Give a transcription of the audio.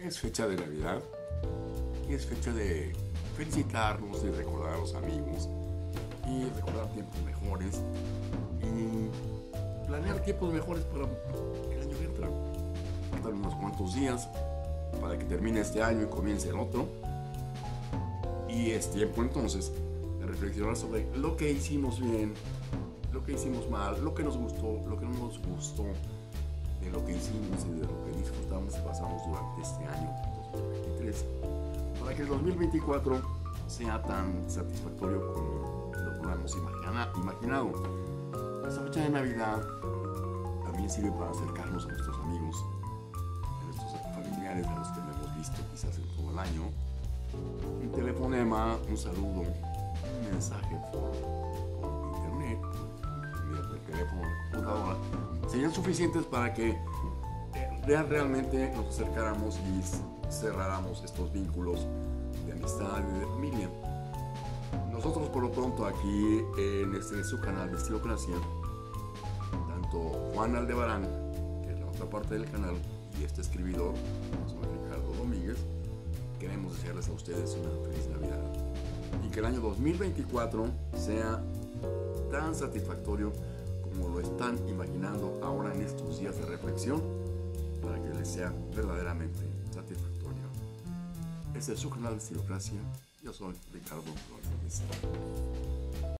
Es fecha de Navidad y es fecha de felicitarnos, de recordar a los amigos y recordar tiempos mejores y planear tiempos mejores para el año que entra. Faltan unos cuantos días para que termine este año y comience el otro. Y es tiempo entonces de reflexionar sobre lo que hicimos bien, lo que hicimos mal, lo que nos gustó, lo que no nos gustó, de lo que hicimos y de lo que disfrutamos y pasamos durante este año 2023, para que el 2024 sea tan satisfactorio como lo hemos imaginado. Esta fecha de Navidad también sirve para acercarnos a nuestros amigos, a nuestros familiares, a los que no hemos visto quizás en todo el año. Un telefonema, un saludo, un mensaje por, teléfono, computadora, serían suficientes para que realmente nos acercáramos y cerráramos estos vínculos de amistad y de familia. Nosotros por lo pronto aquí en este su canal de Estilocracia, tanto Juan Aldebarán, que es la otra parte del canal, y este escribidor, Ricardo Domínguez, queremos desearles a ustedes una feliz Navidad y que el año 2024 sea tan satisfactorio están imaginando ahora en estos días de reflexión para que les sea verdaderamente satisfactorio. Este es su canal de Estilocracia. Yo soy Ricardo Rodríguez.